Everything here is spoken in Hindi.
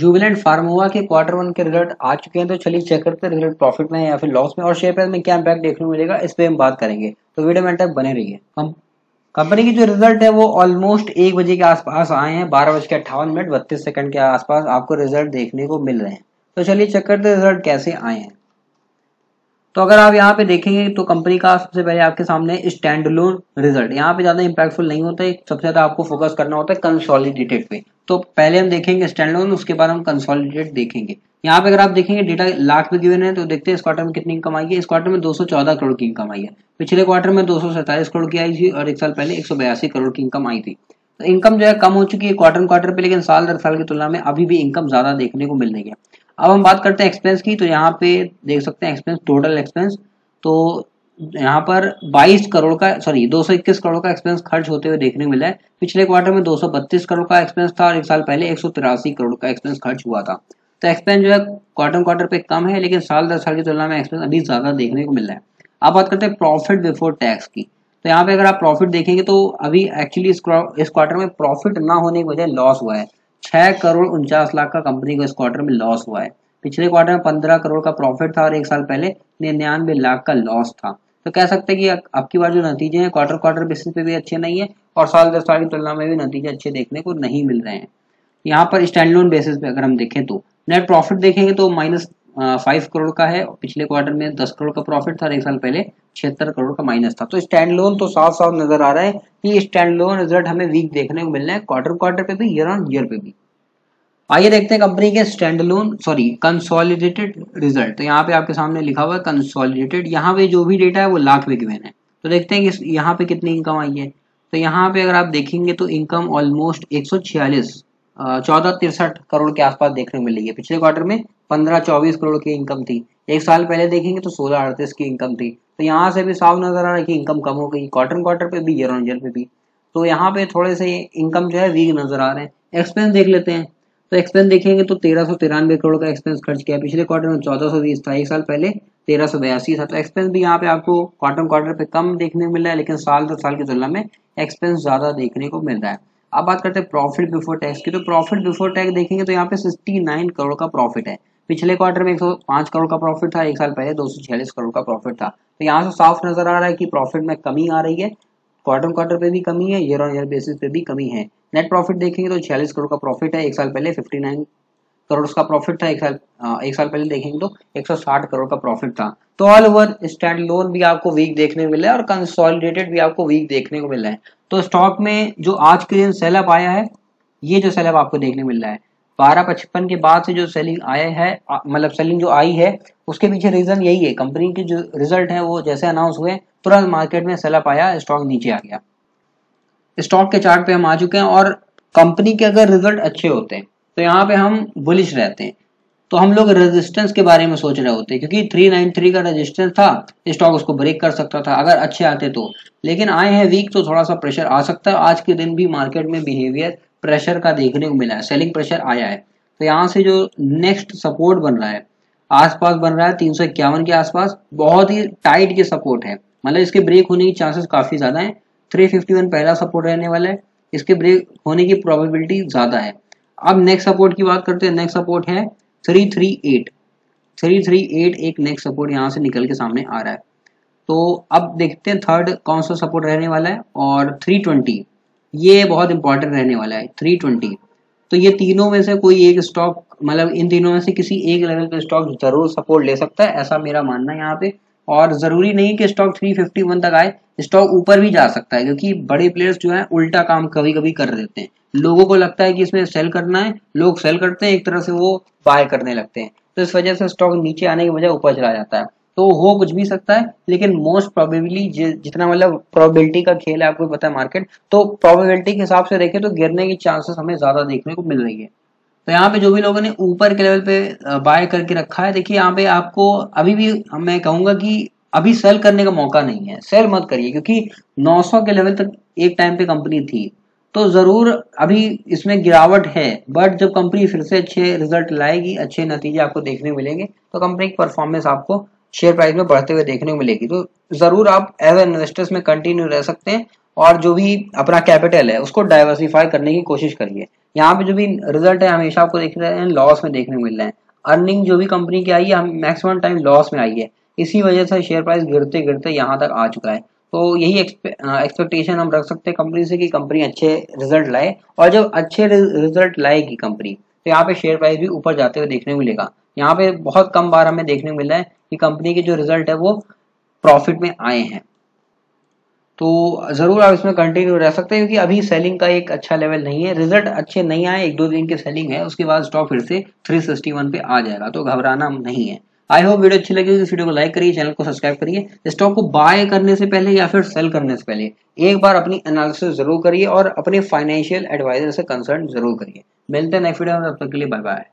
जुबिलेंट फार्मोवा के क्वार्टर वन के रिज़ल्ट आ चुके हैं तो चलिए चेक करते हैं रिज़ल्ट प्रॉफिट में या फिर लॉस में और शेयर प्राइस में क्या इम्पैक्ट देखने को मिलेगा, इस पर हम बात करेंगे। तो वीडियो में तक बने रहिए। हम कंपनी की जो रिज़ल्ट है, वो ऑलमोस्ट एक बजे के आसपास आए हैं, बारह बज के अट्ठावन मिनट, बत्तीस सेकंड के आसपास आपको रिज़ल्ट देखने को मिल रहे हैं। तो चलिए चेक करते रिज़ल्ट कैसे आए हैं। तो अगर आप यहाँ पे देखेंगे तो कंपनी का सबसे पहले आपके सामने स्टैंड लोन रिज़ल्ट यहाँ पे ज़्यादा इंपैक्टफुल नहीं होता है, सबसे ज़्यादा आपको फोकस करना होता है कंसोलिडेटेड पे. तो पहले हम देखेंगे स्टैंड लोन उसके बाद हम कंसोलिडेटेड देखेंगे. यहाँ पे अगर आप देखेंगे डेटा लाख पे गिवन है तो देखते हैं इस क्वार्टर में कितनी इनकम आई है. इस क्वार्टर में 214 करोड़ की इनकम आई है. पिछले क्वार्टर में दो करोड़ की आई थी और एक साल पहले एक सौ बयासी करोड़ की इनकम आई थी. तो इनकम जो है कम हो चुकी है क्वार्टर क्वार्टर पे, लेकिन साल दर साल की तुलना में अभी भी इनकम ज़्यादा देखने को मिल रही है. अब हम बात करते हैं एक्सपेंस की तो यहाँ पे देख सकते हैं एक्सपेंस टोटल एक्सपेंस तो यहाँ पर 22 करोड़ का सॉरी 221 करोड़ का एक्सपेंस खर्च होते हुए देखने को मिला है। पिछले क्वार्टर में 232 करोड़ का एक्सपेंस था और एक साल पहले एक सौ तिरासी करोड़ का एक्सपेंस खर्च हुआ था। तो एक्सपेंस जो है क्वार्टर क्वार्टर पे कम है, लेकिन साल दर साल की तुलना में एक्सपेंस अभी ज़्यादा देखने को मिल रहा है। अब बात करते हैं प्रॉफिट बिफोर टैक्स की। तो यहाँ पे अगर आप प्रॉफिट देखेंगे तो अभी एक्चुअली इस क्वार्टर में प्रॉफिट ना होने की वजह लॉस हुआ है। छह करोड़ उनचास लाख का कंपनी को इस क्वार्टर में लॉस हुआ है। पिछले क्वार्टर में पंद्रह करोड़ का प्रॉफिट था और एक साल पहले निन्यानवे लाख का लॉस था। तो कह सकते हैं कि आपकी बार जो नतीजे हैं क्वार्टर क्वार्टर बेसिस पे भी अच्छे नहीं है और साल दस साल की तुलना में भी नतीजे अच्छे देखने को नहीं मिल रहे हैं। यहाँ पर स्टैंड लोन बेसिस पे अगर हम देखें तो नेट प्रॉफिट देखेंगे तो माइनस फाइव करोड़ का है पिछले क्वार्टर में दस करोड़ का प्रॉफिट था एक साल पहले छिहत्तर करोड़ का माइनस था। तो स्टैंड लोन तो साफ़ साफ़ नज़र आ रहा है कि स्टैंड लोन रिज़ल्ट हमें वीक देखने को मिल रहा है क्वार्टर क्वार्टर पे भी ईयर ऑन ईयर पे भी। आइए देखते हैं कंपनी के standalone sorry consolidated result तो यहाँ पे आपके सामने लिखा हुआ है कंसोलिडेटेड यहाँ पे जो भी डेटा है वो लाख में गिवन है। तो देखते हैं कि यहाँ पे कितनी इनकम आई है। तो यहाँ पे अगर आप देखेंगे तो इनकम ऑलमोस्ट एक सौ छियालीस चौदह तिरसठ करोड़ के आसपास देखने को मिली है। पिछले क्वार्टर में पंद्रह चौबीस करोड़ की इनकम थी। एक साल पहले देखेंगे तो सोलह अड़तीस की इनकम थी। तो यहाँ से भी साफ़ नज़र आ रहा है कि इनकम कम हो गई। क्वार्टर क्वार्टर पे भी ईयर ऑन ईयर पे भी। तो यहाँ पे थोड़े से इनकम जो है वीक नज़र आ रहे हैं। एक्सपेंस देख लेते हैं। तो एक्सपेंस देखेंगे तो तेरह सौ तिरानवे करोड़ का एक्सपेंस खर्च किया पिछले क्वार्टर में चौदह सौ बीस था। एक साल पहले तेरह सौ बयासी था। तो एक्सपेंस भी यहाँ पे आपको क्वार्टर क्वार्टर पे कम देखने को मिल रहा है, लेकिन साल दर साल की तुलना में एक्सपेंस ज़्यादा देखने को मिल रहा है। अब बात करते हैं प्रॉफिट बिफोर टैक्स की। तो प्रॉफिट बिफोर टैक्स देखेंगे तो यहाँ पे 69 करोड़ का प्रॉफिट है। पिछले क्वार्टर में 105 करोड़ का प्रॉफिट था, एक साल पहले दो सौ छियालीस करोड़ का प्रॉफिट था। तो यहाँ से साफ़ नज़र आ रहा है कि प्रॉफिट में कमी आ रही है। क्वार्टर क्वार्टर पे भी कमी है ईयर ऑन ईयर बेसिस पे भी कमी है। नेट प्रॉफिट देखेंगे तो छियालीस करोड़ का प्रॉफिट है, एक साल पहले फिफ्टी करोड़ का प्रॉफिट था, एक साल एक साल पहले देखेंगे तो 160 करोड़ का प्रॉफिट था। तो ऑल ओवर स्टैंड लोन भी आपको वीक देखने को मिला है और कंसोलिडेटेड भी आपको वीक देखने को मिला है। तो स्टॉक में जो आज के दिन सेलअप आया है, ये जो सेलअप आपको देखने मिल रहा है। बारह पचपन के बाद से जो सेलिंग आया है मतलब सेलिंग जो आई है, उसके पीछे रीजन यही है। कंपनी के जो रिज़ल्ट है, वो जैसे अनाउंस हुए, तुरंत मार्केट में सेलअप आया स्टॉक नीचे आ गया। स्टॉक के चार्ट पे हम आ चुके हैं और कंपनी के अगर रिज़ल्ट अच्छे होते हैं तो यहाँ पे हम बुलिश रहते हैं। तो हम लोग रेजिस्टेंस के बारे में सोच रहे होते हैं, क्योंकि 393 का रेजिस्टेंस था स्टॉक उसको ब्रेक कर सकता था, अगर अच्छे आते तो। लेकिन आए हैं वीक तो थोड़ा सा प्रेशर आ सकता है। आज के दिन भी मार्केट में बिहेवियर प्रेशर का देखने को मिला है सेलिंग प्रेशर आया है। तो यहाँ से जो नेक्स्ट सपोर्ट बन रहा है, आसपास बन रहा है तीन सौ इक्यावन के आसपास, बहुत ही टाइट के सपोर्ट है। मतलब इसके ब्रेक होने की चांसेस काफ़ी ज़्यादा है। 351 पहला सपोर्ट रहने वाला है, इसके ब्रेक होने की प्रोबेबिलिटी ज़्यादा है। अब नेक्स्ट सपोर्ट की बात करते हैं। नेक्स्ट सपोर्ट है three three eight three three eight एक नेक्स्ट सपोर्ट यहाँ से निकल के सामने आ रहा है। तो अब देखते हैं थर्ड कौन सा सपोर्ट रहने वाला है और थ्री ट्वेंटी ये बहुत इंपॉर्टेंट रहने वाला है थ्री ट्वेंटी तो ये तीनों में से कोई एक स्टॉक मतलब इन तीनों में से किसी एक लेवल पे स्टॉक ज़रूर सपोर्ट ले सकता है, ऐसा मेरा मानना है यहाँ पे। और ज़रूरी नहीं कि स्टॉक 351 तक आए स्टॉक ऊपर भी जा सकता है, क्योंकि बड़े प्लेयर्स जो है, उल्टा काम कभी कभी कर देते हैं। लोगों को लगता है कि इसमें सेल करना है, लोग सेल करते हैं, एक तरह से वो बाय करने लगते हैं। तो इस वजह से स्टॉक नीचे आने की वजह ऊपर चला जाता है। तो हो कुछ भी सकता है, लेकिन मोस्ट प्रोबेबली जितना मतलब प्रोबेबिलिटी का खेल है, आपको पता है मार्केट तो प्रोबेबिलिटी के हिसाब से देखें तो गिरने की चांसेस हमें ज़्यादा देखने को मिल रही है। तो यहाँ पे जो भी लोगों ने ऊपर के लेवल पे बाय करके रखा है, देखिए यहाँ पे आपको अभी भी मैं कहूँगा कि अभी सेल करने का मौका नहीं है। सेल मत करिए, क्योंकि 900 के लेवल तक एक टाइम पे कंपनी थी। तो ज़रूर अभी इसमें गिरावट है बट जब कंपनी फिर से अच्छे रिज़ल्ट लाएगी, अच्छे नतीजे आपको देखने मिलेंगे तो कंपनी की परफॉर्मेंस आपको शेयर प्राइस में बढ़ते हुए देखने को मिलेगी। तो ज़रूर आप एज ए इन्वेस्टर्स में कंटिन्यू रह सकते हैं। और जो भी अपना कैपिटल है, उसको डाइवर्सिफाई करने की कोशिश करिए। यहाँ पे जो भी रिज़ल्ट है, हमेशा आपको देख रहे हैं लॉस में देखने को मिल रहे हैं। अर्निंग जो भी कंपनी की आई है मैक्सिमम टाइम लॉस में आई है। इसी वजह से शेयर प्राइस गिरते गिरते यहाँ तक आ चुका है। तो यही एक्सपेक्टेशन हम रख सकते हैं कंपनी से कि कंपनी अच्छे रिज़ल्ट लाए। और जब अच्छे रिज़ल्ट लाएगी कंपनी तो यहाँ पे शेयर प्राइस भी ऊपर जाते हुए देखने को मिलेगा। यहाँ पे बहुत कम बार हमें देखने को मिल है कि कंपनी के जो रिज़ल्ट है, वो प्रॉफिट में आए हैं। तो ज़रूर आप इसमें कंटिन्यू रह सकते हैं, क्योंकि अभी सेलिंग का एक अच्छा लेवल नहीं है। रिज़ल्ट अच्छे नहीं आए, एक दो दिन की सेलिंग है, उसके बाद स्टॉक फिर से 361 पे आ जाएगा तो घबराना नहीं है। आई होप वीडियो अच्छी लगी इस वीडियो को लाइक करिए चैनल को सब्सक्राइब करिए। स्टॉक को बाय करने से पहले या फिर सेल करने से पहले, एक बार अपनी एनालिसिस ज़रूर करिए और अपने फाइनेंशियल एडवाइजर से कंसल्ट ज़रूर करिए। मिलते हैं नेक्स्ट वीडियो में, तब तक के लिए बाय बाय